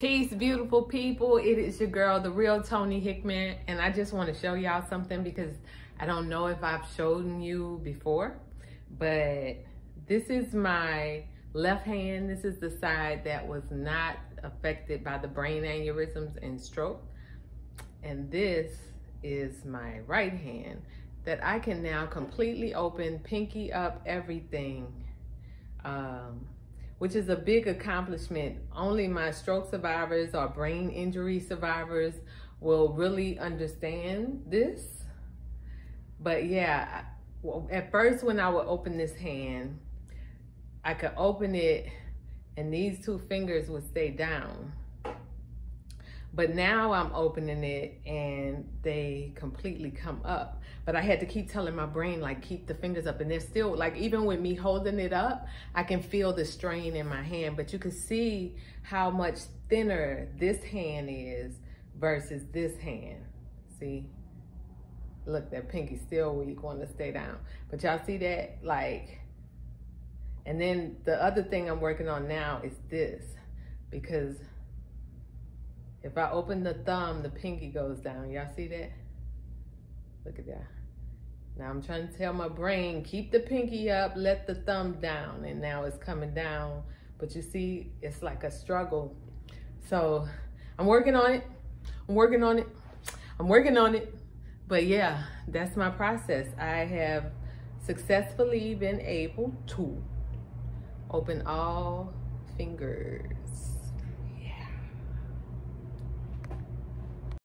Peace, beautiful people. It is your girl, the real Toni Hickman, and I just want to show y'all something because I don't know if I've shown you before, but this is my left hand. This is the side that was not affected by the brain aneurysms and stroke. And this is my right hand that I can now completely open, pinky up, everything. Um, which is a big accomplishment. Only my stroke survivors or brain injury survivors will really understand this. But yeah, at first when I would open this hand, I could open it and these two fingers would stay down. But now I'm opening it and they completely come up. But I had to keep telling my brain, like, keep the fingers up. And they're still, like, even with me holding it up, I can feel the strain in my hand. But you can see how much thinner this hand is versus this hand. See? Look, that pinky still weak, want to stay down. But y'all see that? Like, and then the other thing I'm working on now is this. Because if I open the thumb, the pinky goes down. Y'all see that? Look at that. Now I'm trying to tell my brain, keep the pinky up, let the thumb down. And now it's coming down. But you see, it's like a struggle. So I'm working on it. I'm working on it. I'm working on it. But yeah, that's my process. I have successfully been able to open all fingers